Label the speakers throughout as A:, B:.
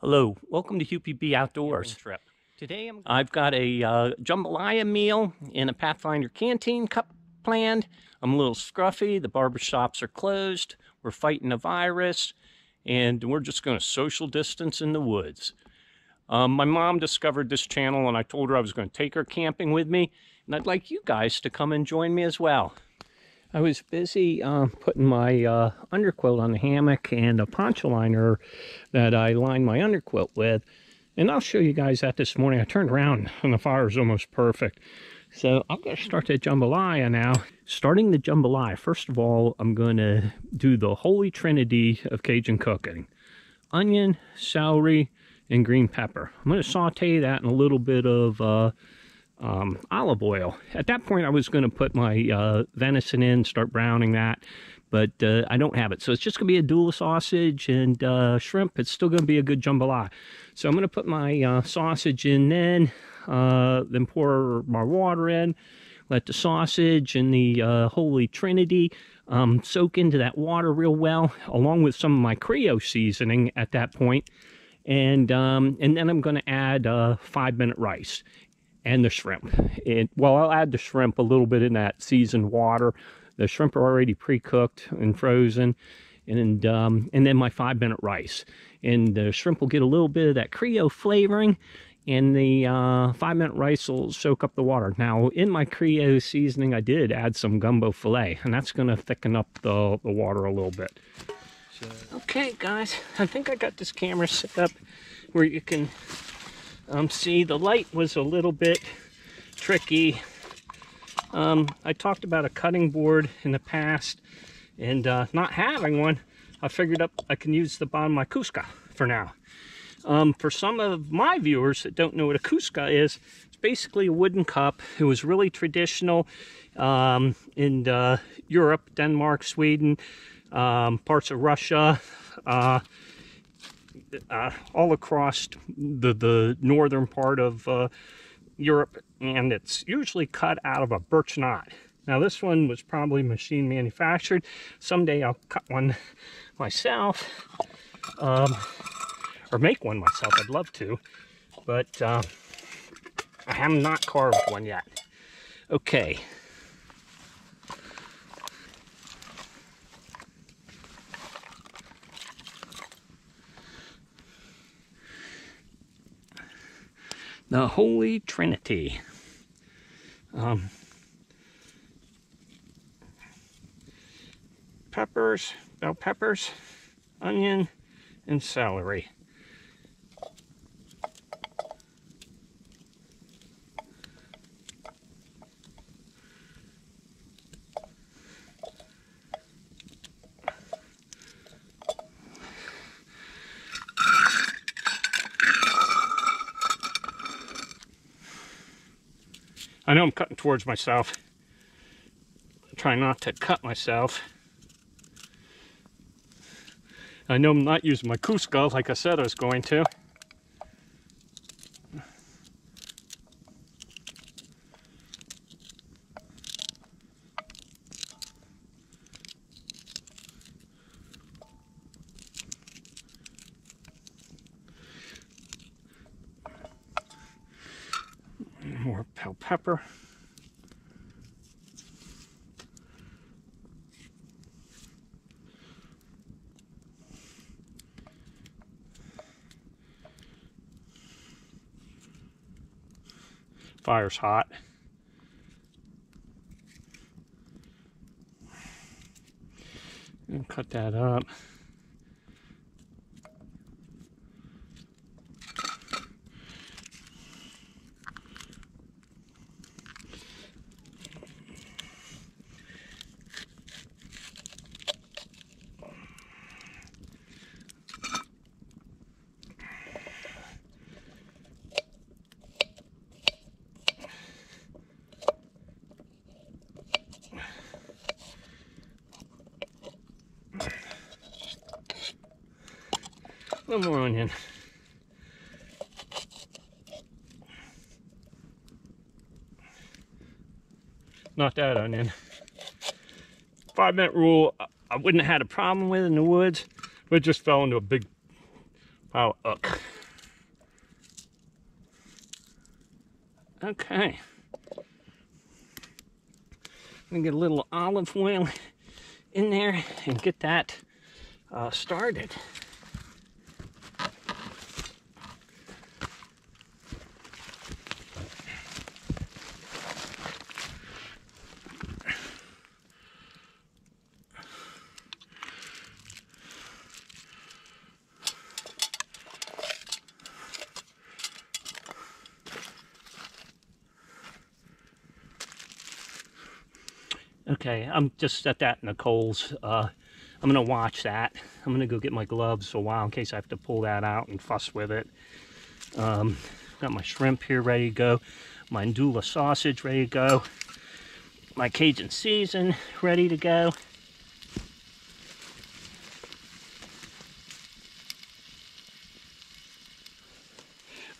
A: Hello, welcome to Huepy-B Outdoors.
B: trip.
A: Today I'm, I've got a uh, jambalaya meal in a Pathfinder canteen cup planned. I'm a little scruffy. The barbershops are closed. We're fighting a virus, and we're just going to social distance in the woods. Um, my mom discovered this channel, and I told her I was going to take her camping with me, and I'd like you guys to come and join me as well. I was busy uh, putting my uh, underquilt on the hammock and a poncho liner that I lined my underquilt with. And I'll show you guys that this morning. I turned around and the fire is almost perfect. So I'm going to start the jambalaya now. Starting the jambalaya, first of all, I'm going to do the holy trinity of Cajun cooking. Onion, celery, and green pepper. I'm going to saute that in a little bit of uh, um, olive oil. At that point, I was going to put my uh, venison in, start browning that, but uh, I don't have it. So it's just going to be andouille sausage and uh, shrimp. It's still going to be a good jambalaya. So I'm going to put my uh, sausage in then, uh, then pour my water in, let the sausage and the uh, Holy Trinity um, soak into that water real well, along with some of my Creole seasoning at that point and um, and then I'm going to add uh, five minute rice and the shrimp. And well, I'll add the shrimp a little bit in that seasoned water. The shrimp are already pre-cooked and frozen, and um, and then my five minute rice. And the shrimp will get a little bit of that Creole flavoring, and the uh, five minute rice will soak up the water. Now, in my Creole seasoning, I did add some gumbo filé, and that's going to thicken up the, the water a little bit. Okay, guys, I think I got this camera set up where you can um, see, the light was a little bit tricky. Um, I talked about a cutting board in the past and uh, not having one, I figured up I can use the bottom of my Cusca for now. Um, for some of my viewers that don't know what a Kuska is, it's basically a wooden cup. It was really traditional um, in uh, Europe, Denmark, Sweden, um, parts of Russia, uh, uh, all across the, the northern part of uh, Europe, and it's usually cut out of a birch knot. Now this one was probably machine manufactured. Someday I'll cut one myself, um, or make one myself. I'd love to, but uh, I have not carved one yet. Okay, the Holy Trinity. Um, peppers, bell peppers, onion, and celery. I know I'm cutting towards myself. I'm trying not to cut myself. I know I'm not using my Cusca like I said I was going to. more bell pepper. Fire's hot. And cut that up. No more onion. Not that onion. Five minute rule, I wouldn't have had a problem with in the woods, but it just fell into a big pile of uck. Okay. I'm gonna get a little olive oil in there and get that uh, started. I'm just at that in Nicole's. Uh, I'm gonna watch that. I'm gonna go get my gloves for a while in case I have to pull that out and fuss with it. Um, got my shrimp here ready to go. My andouille sausage ready to go. My Cajun season ready to go.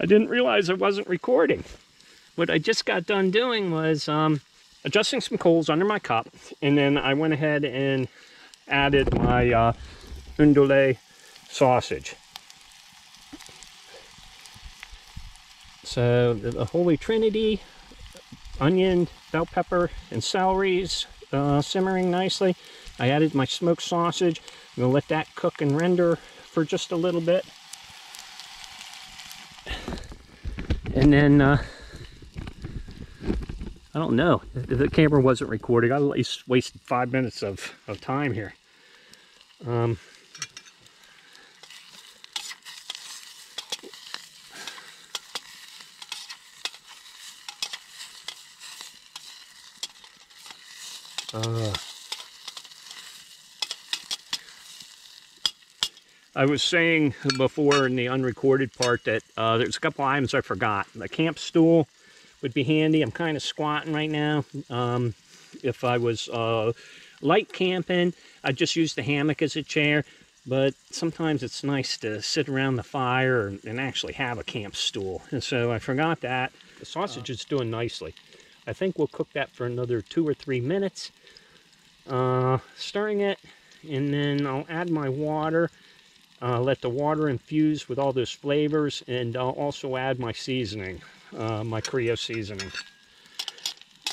A: I didn't realize I wasn't recording. What I just got done doing was um, adjusting some coals under my cup and then I went ahead and added my uh, andouille sausage. So the Holy Trinity, onion, bell pepper, and celery's uh, simmering nicely. I added my smoked sausage. I'm gonna let that cook and render for just a little bit. And then uh, I don't know. The camera wasn't recording. I at least wasted five minutes of, of time here. Um, uh, I was saying before in the unrecorded part that uh, there's a couple items I forgot. The camp stool, would be handy. I'm kind of squatting right now. Um, if I was uh, light camping, I'd just use the hammock as a chair. But sometimes it's nice to sit around the fire and actually have a camp stool. And so I forgot that. The sausage is doing nicely. I think we'll cook that for another two or three minutes. Uh, stirring it, and then I'll add my water. Uh, let the water infuse with all those flavors, and I'll also add my seasoning uh, my Creole seasoning.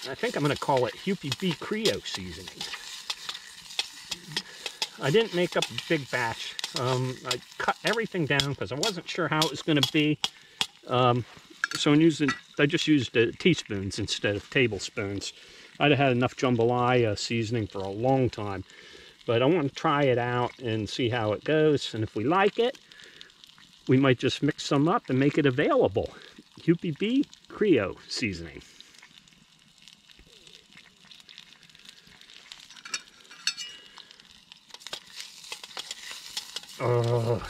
A: I think I'm going to call it Huepy-B Creole seasoning. I didn't make up a big batch. Um, I cut everything down because I wasn't sure how it was going to be. Um, so I'm using, I just used uh, teaspoons instead of tablespoons. I'd have had enough jambalaya seasoning for a long time. But I want to try it out and see how it goes. And if we like it, we might just mix some up and make it available. Huepy-B Creole seasoning. Oh,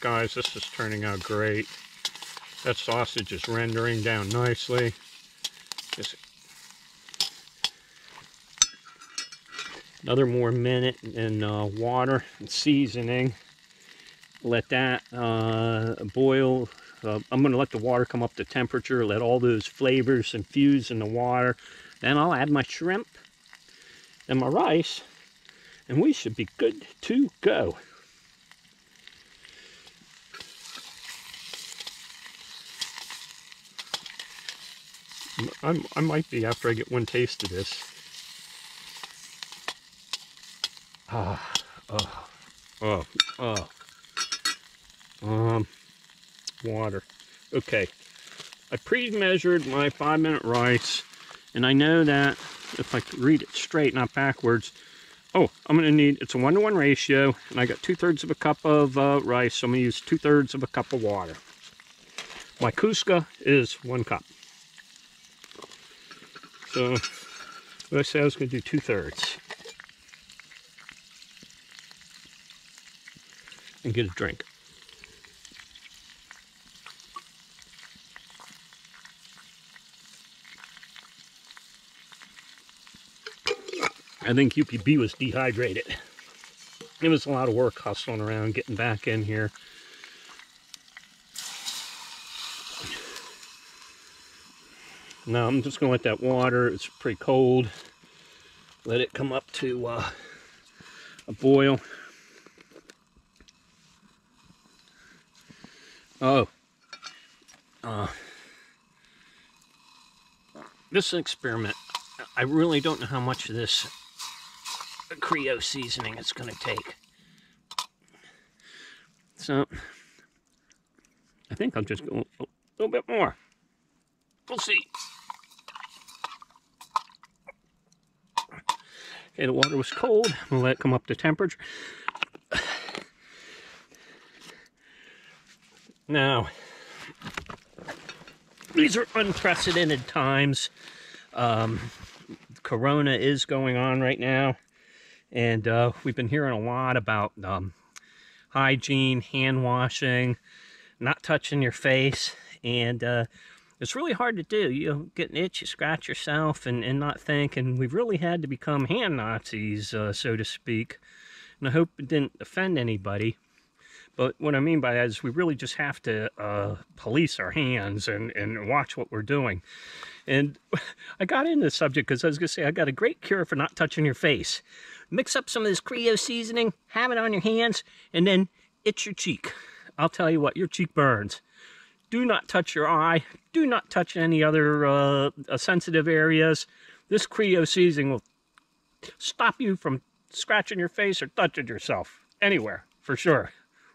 A: guys, this is turning out great. That sausage is rendering down nicely. Just another more minute in uh, water and seasoning. Let that uh, boil uh, I'm going to let the water come up to temperature, let all those flavors infuse in the water. Then I'll add my shrimp and my rice, and we should be good to go. I'm, I might be after I get one taste of this. Ah, oh, oh, oh. Um, water. Okay, I pre-measured my five minute rice, and I know that if I read it straight, not backwards, oh, I'm gonna need, it's a one to one ratio, and I got two thirds of a cup of uh, rice, so I'm gonna use two thirds of a cup of water. My Cusca is one cup. So, I said I was gonna do two thirds. And get a drink. I think Huepy-B was dehydrated. It was a lot of work hustling around, getting back in here. Now I'm just going to let that water, it's pretty cold, let it come up to uh, a boil. Oh, uh, this experiment. I really don't know how much of this Creole seasoning it's going to take. So, I think I'll just go a little bit more. We'll see. Okay, the water was cold. We'll let it come up to temperature. Now, these are unprecedented times. Um, corona is going on right now. And uh, we've been hearing a lot about um, hygiene, hand washing, not touching your face. And uh, it's really hard to do. You get an itch, you scratch yourself and, and not think. And we've really had to become hand Nazis, uh, so to speak. And I hope it didn't offend anybody. But what I mean by that is we really just have to uh, police our hands and, and watch what we're doing. And I got into the subject because I was going to say, I got a great cure for not touching your face. Mix up some of this Creole seasoning, have it on your hands, and then itch your cheek. I'll tell you what, your cheek burns. Do not touch your eye. Do not touch any other uh, uh sensitive areas. This Creole seasoning will stop you from scratching your face or touching yourself anywhere, for sure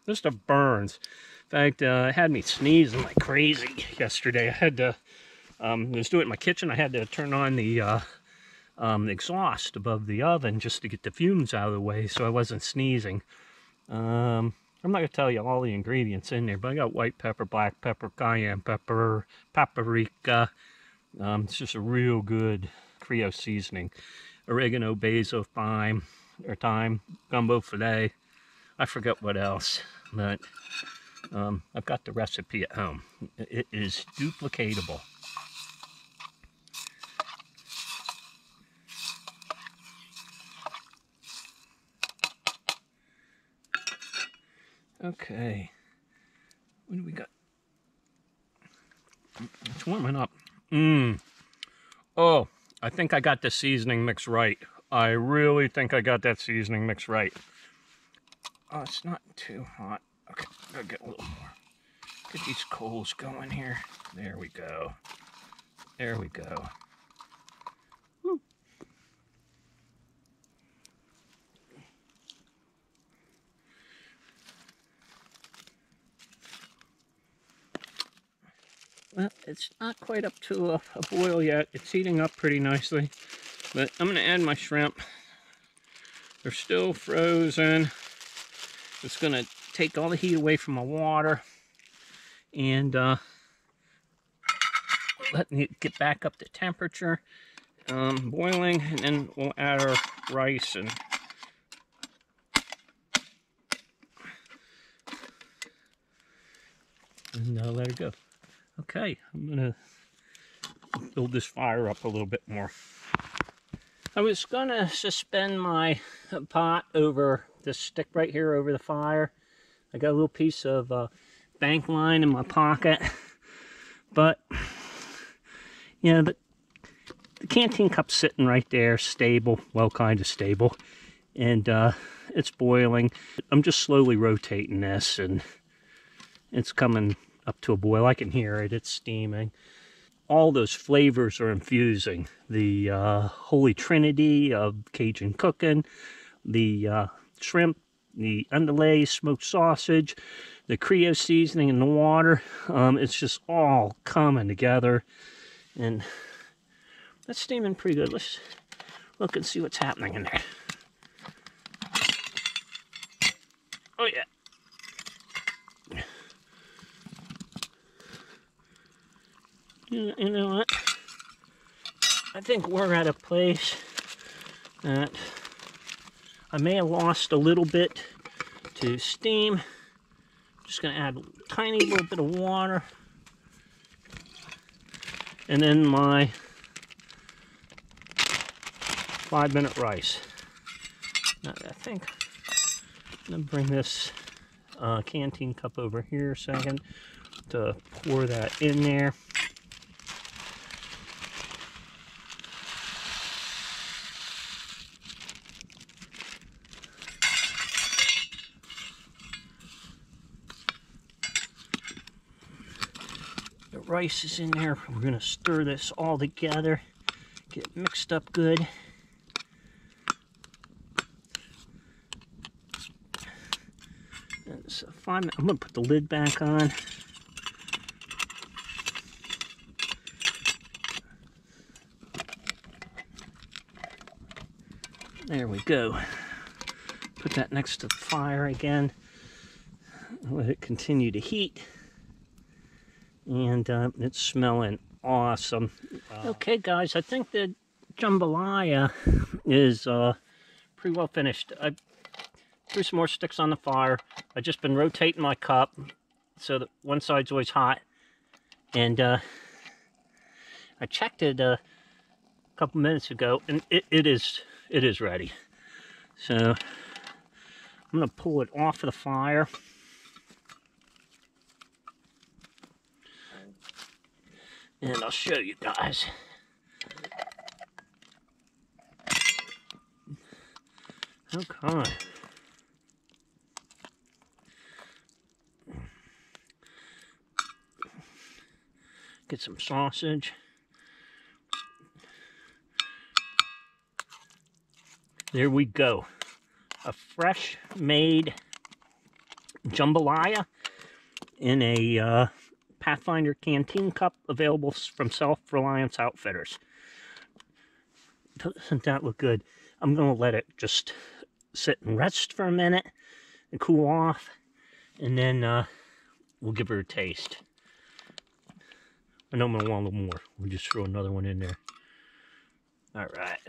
A: just a burns. In fact, uh, it had me sneezing like crazy yesterday. I had to, um, I was doing it in my kitchen. I had to turn on the uh, um, exhaust above the oven just to get the fumes out of the way so I wasn't sneezing. Um, I'm not going to tell you all the ingredients in there, but I got white pepper, black pepper, cayenne pepper, paprika. Um, it's just a real good Creole seasoning. Oregano, basil, thyme, or thyme, gumbo filé. I forget what else but um, I've got the recipe at home. It is duplicatable. Okay. What do we got? It's warming up. Mmm. Oh, I think I got the seasoning mix right. I really think I got that seasoning mix right. Oh, it's not too hot. Okay, get a little more. Get these coals going here. There we go. There we go. Well, it's not quite up to a, a boil yet. It's heating up pretty nicely. But I'm going to add my shrimp. They're still frozen. It's going to take all the heat away from my water and uh, let me get back up to temperature, um, boiling, and then we'll add our rice and and uh, let it go. Okay, I'm gonna build this fire up a little bit more. I was gonna suspend my pot over this stick right here over the fire. I got a little piece of uh, bank line in my pocket. But, you know, the, the canteen cup's sitting right there, stable, well, kind of stable. And uh, it's boiling. I'm just slowly rotating this, and it's coming up to a boil. I can hear it. It's steaming. All those flavors are infusing. The uh, Holy Trinity of Cajun cooking, the uh, shrimp, the andouille smoked sausage, the Creole seasoning in the water. Um, it's just all coming together. And that's steaming pretty good. Let's look and see what's happening in there. Oh, yeah. You know what? I think we're at a place that I may have lost a little bit to steam. Just going to add a tiny little bit of water. And then my five minute rice. Now, I think I'm going to bring this uh, canteen cup over here a second to pour that in there. Rice is in there. We're gonna stir this all together, get mixed up good. And so five, I'm gonna put the lid back on. There we go. Put that next to the fire again. Let it continue to heat. And uh, it's smelling awesome. Wow. Okay, guys, I think the jambalaya is uh, pretty well finished. I threw some more sticks on the fire. I've just been rotating my cup so that one side's always hot. And uh, I checked it uh, a couple minutes ago, and it, it is it is ready. So I'm going to pull it off of the fire. And I'll show you guys. Okay. Get some sausage. There we go. A fresh made jambalaya in a uh, Pathfinder canteen cup available from Self-Reliance Outfitters. Doesn't that look good? I'm going to let it just sit and rest for a minute and cool off. And then uh, we'll give her a taste. I know I'm going to want a little more. We'll just throw another one in there. All right.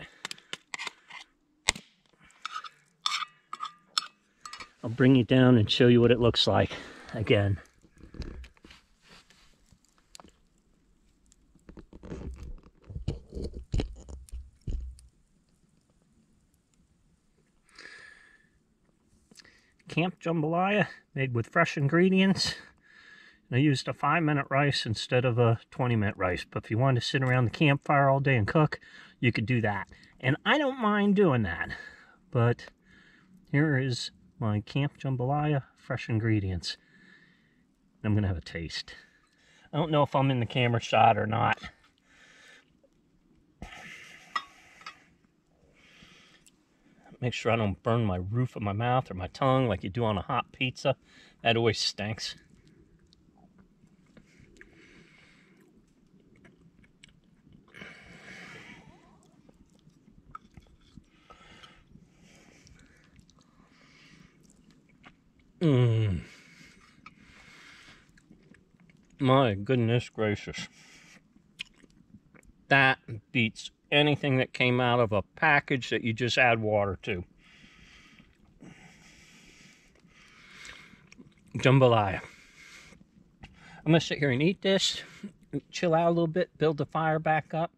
A: I'll bring you down and show you what it looks like again. Camp jambalaya made with fresh ingredients. I used a five minute rice instead of a 20 minute rice. But if you wanted to sit around the campfire all day and cook, you could do that. And I don't mind doing that. But here is my Camp Jambalaya fresh ingredients. I'm going to have a taste. I don't know if I'm in the camera shot or not. Make sure I don't burn my roof of my mouth or my tongue like you do on a hot pizza. That always stinks. Mmm. My goodness gracious. That beats anything that came out of a package that you just add water to. Jambalaya. I'm going to sit here and eat this, chill out a little bit, build the fire back up,